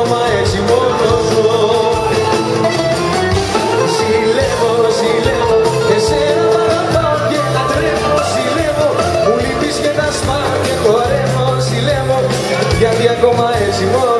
ακόμα εσύ μόνο. Ζηλεύω, ζηλεύω, εσένα παραπάω και λατρεύω Ζηλεύω, μου λείπεις και τα σπάω και χορεύω Ζηλεύω, γιατί ακόμα εσύ μόνο.